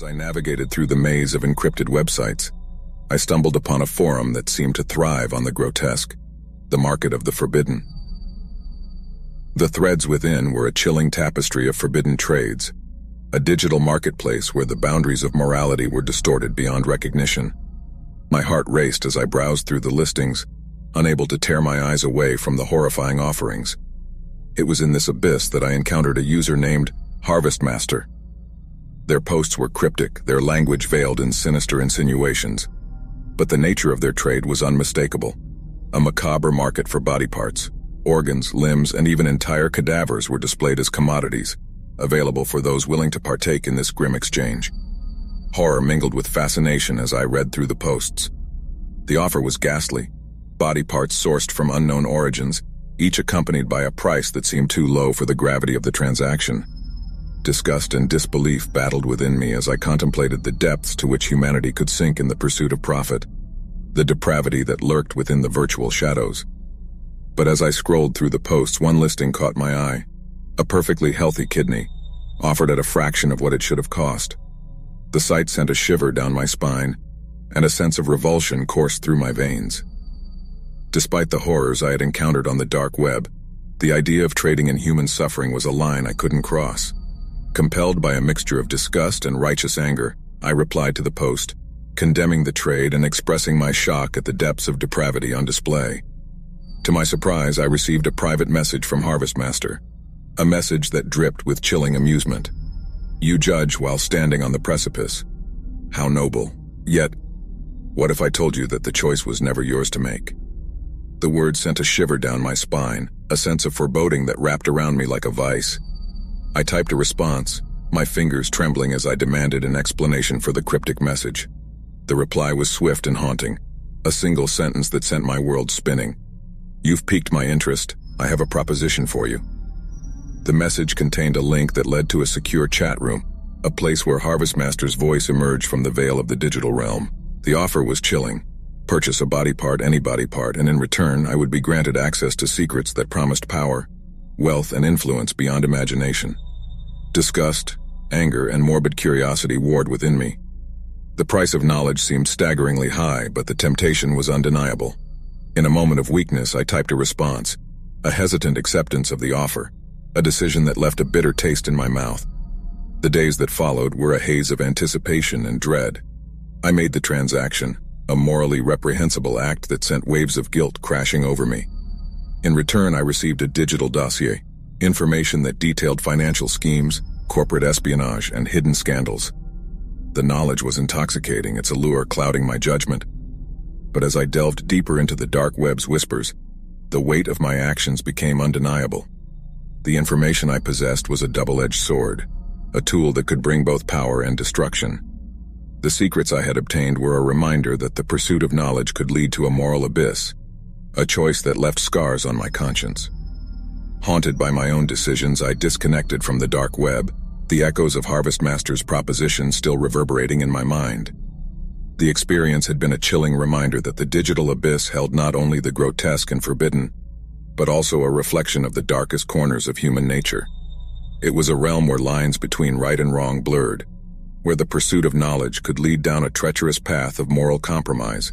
As I navigated through the maze of encrypted websites, I stumbled upon a forum that seemed to thrive on the grotesque, the market of the forbidden. The threads within were a chilling tapestry of forbidden trades, a digital marketplace where the boundaries of morality were distorted beyond recognition. My heart raced as I browsed through the listings, unable to tear my eyes away from the horrifying offerings. It was in this abyss that I encountered a user named Harvestmaster. Their posts were cryptic, their language veiled in sinister insinuations. But the nature of their trade was unmistakable. A macabre market for body parts. Organs, limbs, and even entire cadavers were displayed as commodities, available for those willing to partake in this grim exchange. Horror mingled with fascination as I read through the posts. The offer was ghastly. Body parts sourced from unknown origins, each accompanied by a price that seemed too low for the gravity of the transaction. Disgust and disbelief battled within me as I contemplated the depths to which humanity could sink in the pursuit of profit, the depravity that lurked within the virtual shadows. But as I scrolled through the posts, one listing caught my eye. A perfectly healthy kidney, offered at a fraction of what it should have cost. The sight sent a shiver down my spine, and a sense of revulsion coursed through my veins. Despite the horrors I had encountered on the dark web, the idea of trading in human suffering was a line I couldn't cross. Compelled by a mixture of disgust and righteous anger, I replied to the post, condemning the trade and expressing my shock at the depths of depravity on display. To my surprise, I received a private message from Harvestmaster, a message that dripped with chilling amusement. You judge while standing on the precipice. How noble. Yet, what if I told you that the choice was never yours to make? The word sent a shiver down my spine, a sense of foreboding that wrapped around me like a vice. I typed a response, my fingers trembling as I demanded an explanation for the cryptic message. The reply was swift and haunting, a single sentence that sent my world spinning. You've piqued my interest. I have a proposition for you. The message contained a link that led to a secure chat room, a place where Harvestmaster's voice emerged from the veil of the digital realm. The offer was chilling. Purchase a body part, any body part, and in return, I would be granted access to secrets that promised power, wealth, and influence beyond imagination. Disgust, anger, and morbid curiosity warred within me. The price of knowledge seemed staggeringly high, but the temptation was undeniable. In a moment of weakness, I typed a response, a hesitant acceptance of the offer, a decision that left a bitter taste in my mouth. The days that followed were a haze of anticipation and dread. I made the transaction, a morally reprehensible act that sent waves of guilt crashing over me. In return, I received a digital dossier, information that detailed financial schemes, corporate espionage, and hidden scandals. The knowledge was intoxicating, its allure clouding my judgment. But as I delved deeper into the dark web's whispers, the weight of my actions became undeniable. The information I possessed was a double-edged sword, a tool that could bring both power and destruction. The secrets I had obtained were a reminder that the pursuit of knowledge could lead to a moral abyss, a choice that left scars on my conscience. Haunted by my own decisions, I disconnected from the dark web, the echoes of Harvestmaster's proposition still reverberating in my mind. The experience had been a chilling reminder that the digital abyss held not only the grotesque and forbidden, but also a reflection of the darkest corners of human nature. It was a realm where lines between right and wrong blurred, where the pursuit of knowledge could lead down a treacherous path of moral compromise,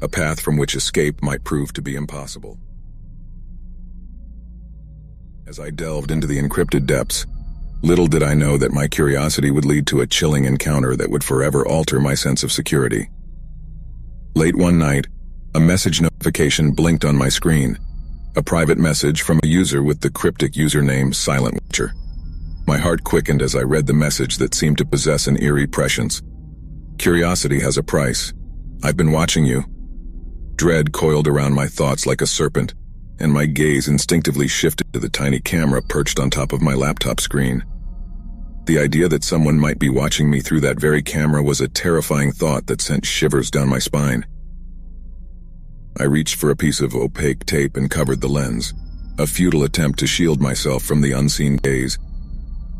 a path from which escape might prove to be impossible. As I delved into the encrypted depths, little did I know that my curiosity would lead to a chilling encounter that would forever alter my sense of security. Late one night, a message notification blinked on my screen, a private message from a user with the cryptic username Silent Watcher. My heart quickened as I read the message that seemed to possess an eerie prescience. Curiosity has a price. I've been watching you, Dread coiled around my thoughts like a serpent, and my gaze instinctively shifted to the tiny camera perched on top of my laptop screen. The idea that someone might be watching me through that very camera was a terrifying thought that sent shivers down my spine. I reached for a piece of opaque tape and covered the lens, a futile attempt to shield myself from the unseen gaze.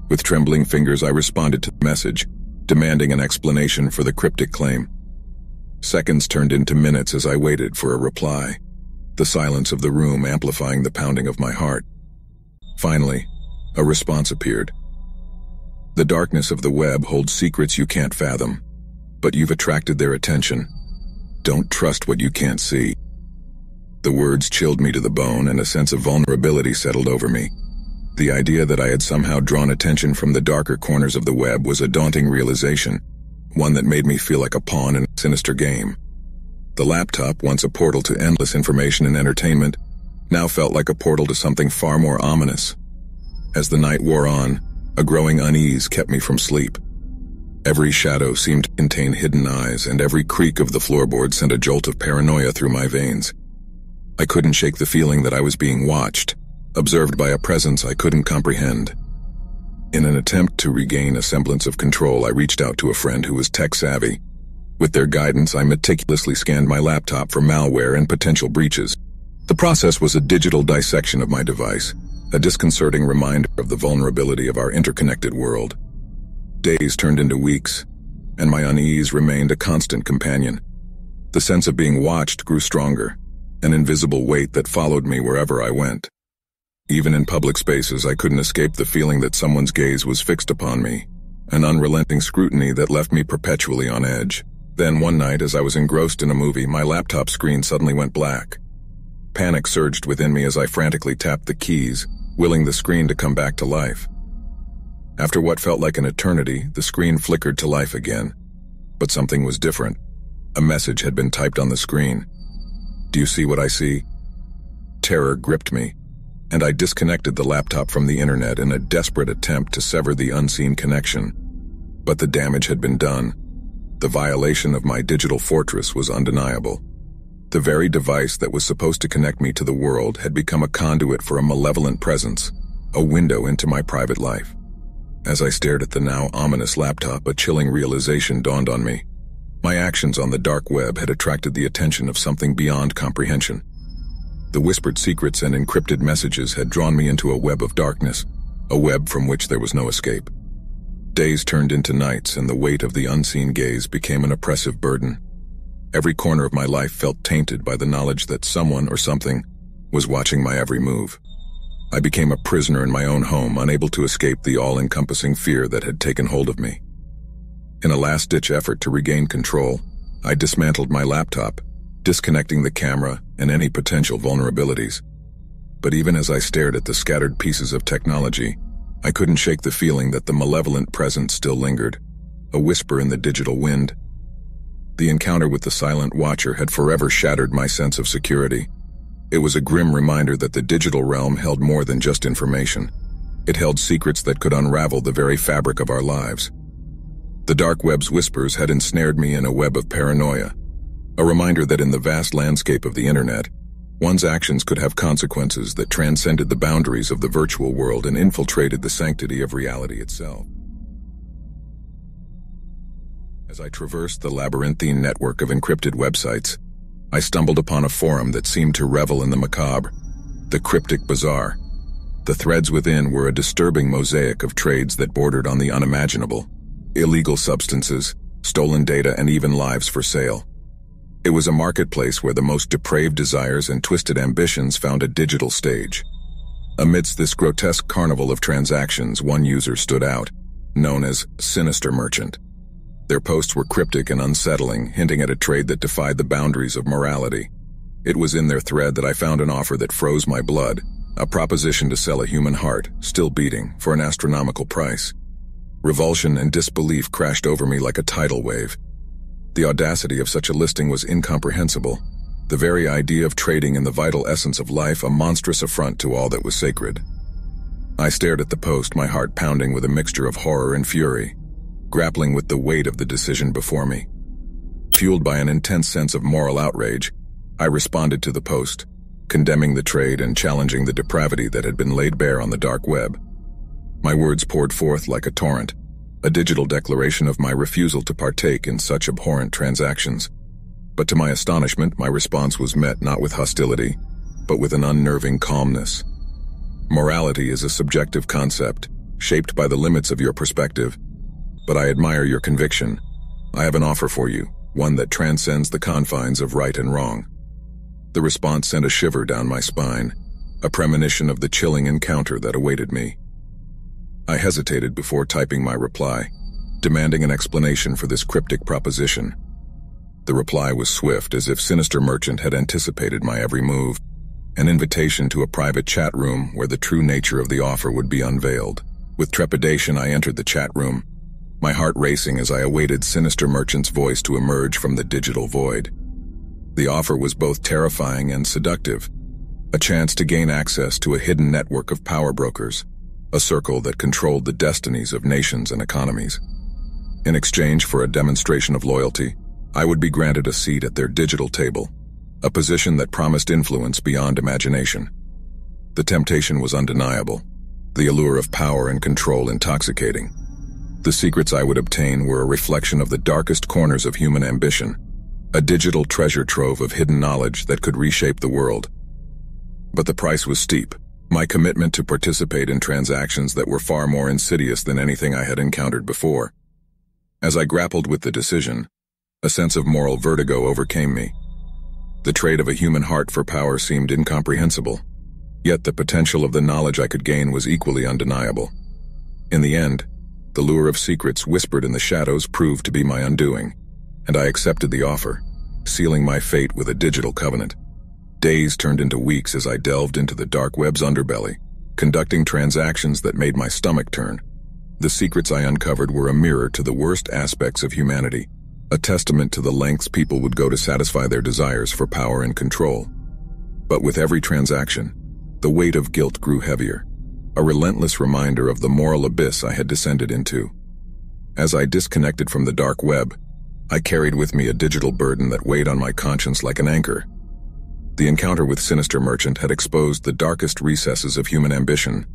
With trembling fingers, I responded to the message, demanding an explanation for the cryptic claim. Seconds turned into minutes as I waited for a reply, the silence of the room amplifying the pounding of my heart. Finally, a response appeared. The darkness of the web holds secrets you can't fathom. But you've attracted their attention. Don't trust what you can't see. The words chilled me to the bone and a sense of vulnerability settled over me. The idea that I had somehow drawn attention from the darker corners of the web was a daunting realization, one that made me feel like a pawn in a sinister game. The laptop, once a portal to endless information and entertainment, now felt like a portal to something far more ominous. As the night wore on, a growing unease kept me from sleep. Every shadow seemed to contain hidden eyes, and every creak of the floorboard sent a jolt of paranoia through my veins. I couldn't shake the feeling that I was being watched, observed by a presence I couldn't comprehend. In an attempt to regain a semblance of control, I reached out to a friend who was tech-savvy. With their guidance, I meticulously scanned my laptop for malware and potential breaches. The process was a digital dissection of my device, a disconcerting reminder of the vulnerability of our interconnected world. Days turned into weeks, and my unease remained a constant companion. The sense of being watched grew stronger, an invisible weight that followed me wherever I went. Even in public spaces, I couldn't escape the feeling that someone's gaze was fixed upon me, an unrelenting scrutiny that left me perpetually on edge. Then one night, as I was engrossed in a movie, my laptop screen suddenly went black. Panic surged within me as I frantically tapped the keys, willing the screen to come back to life. After what felt like an eternity, the screen flickered to life again. But something was different. A message had been typed on the screen. Do you see what I see? Terror gripped me, and I disconnected the laptop from the internet in a desperate attempt to sever the unseen connection. But the damage had been done. The violation of my digital fortress was undeniable. The very device that was supposed to connect me to the world had become a conduit for a malevolent presence, a window into my private life. As I stared at the now ominous laptop, a chilling realization dawned on me. My actions on the dark web had attracted the attention of something beyond comprehension. The whispered secrets and encrypted messages had drawn me into a web of darkness, a web from which there was no escape. Days turned into nights, and the weight of the unseen gaze became an oppressive burden. Every corner of my life felt tainted by the knowledge that someone or something was watching my every move. I became a prisoner in my own home, unable to escape the all-encompassing fear that had taken hold of me. In a last-ditch effort to regain control, I dismantled my laptop, disconnecting the camera and any potential vulnerabilities. But even as I stared at the scattered pieces of technology, I couldn't shake the feeling that the malevolent presence still lingered, a whisper in the digital wind. The encounter with the silent watcher had forever shattered my sense of security. It was a grim reminder that the digital realm held more than just information. It held secrets that could unravel the very fabric of our lives. The dark web's whispers had ensnared me in a web of paranoia, a reminder that in the vast landscape of the internet, One's actions could have consequences that transcended the boundaries of the virtual world and infiltrated the sanctity of reality itself. As I traversed the labyrinthine network of encrypted websites, I stumbled upon a forum that seemed to revel in the macabre, the cryptic bazaar. The threads within were a disturbing mosaic of trades that bordered on the unimaginable, illegal substances, stolen data, and even lives for sale. It was a marketplace where the most depraved desires and twisted ambitions found a digital stage. Amidst this grotesque carnival of transactions, one user stood out, known as Sinister Merchant. Their posts were cryptic and unsettling, hinting at a trade that defied the boundaries of morality. It was in their thread that I found an offer that froze my blood, a proposition to sell a human heart, still beating, for an astronomical price. Revulsion and disbelief crashed over me like a tidal wave. The audacity of such a listing was incomprehensible. The very idea of trading in the vital essence of life a monstrous affront to all that was sacred. I stared at the post, my heart pounding with a mixture of horror and fury, grappling with the weight of the decision before me. Fueled by an intense sense of moral outrage, I responded to the post, condemning the trade and challenging the depravity that had been laid bare on the dark web. My words poured forth like a torrent, a digital declaration of my refusal to partake in such abhorrent transactions. But to my astonishment, my response was met not with hostility, but with an unnerving calmness. Morality is a subjective concept, shaped by the limits of your perspective. But I admire your conviction. I have an offer for you, one that transcends the confines of right and wrong. The response sent a shiver down my spine, a premonition of the chilling encounter that awaited me. I hesitated before typing my reply, demanding an explanation for this cryptic proposition. The reply was swift, as if Sinister Merchant had anticipated my every move, an invitation to a private chat room where the true nature of the offer would be unveiled. With trepidation, I entered the chat room, my heart racing as I awaited Sinister Merchant's voice to emerge from the digital void. The offer was both terrifying and seductive, a chance to gain access to a hidden network of power brokers, a circle that controlled the destinies of nations and economies. In exchange for a demonstration of loyalty, I would be granted a seat at their digital table, a position that promised influence beyond imagination. The temptation was undeniable, the allure of power and control intoxicating. The secrets I would obtain were a reflection of the darkest corners of human ambition, a digital treasure trove of hidden knowledge that could reshape the world. But the price was steep, my commitment to participate in transactions that were far more insidious than anything I had encountered before. As I grappled with the decision, a sense of moral vertigo overcame me. The trade of a human heart for power seemed incomprehensible, yet the potential of the knowledge I could gain was equally undeniable. In the end, the lure of secrets whispered in the shadows proved to be my undoing, and I accepted the offer, sealing my fate with a digital covenant. Days turned into weeks as I delved into the dark web's underbelly, conducting transactions that made my stomach turn. The secrets I uncovered were a mirror to the worst aspects of humanity, a testament to the lengths people would go to satisfy their desires for power and control. But with every transaction, the weight of guilt grew heavier, a relentless reminder of the moral abyss I had descended into. As I disconnected from the dark web, I carried with me a digital burden that weighed on my conscience like an anchor. The encounter with Sinister Merchant had exposed the darkest recesses of human ambition,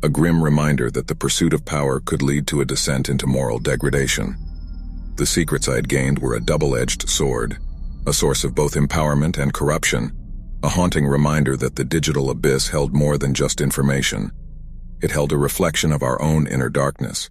a grim reminder that the pursuit of power could lead to a descent into moral degradation. The secrets I had gained were a double-edged sword, a source of both empowerment and corruption, a haunting reminder that the digital abyss held more than just information. It held a reflection of our own inner darkness,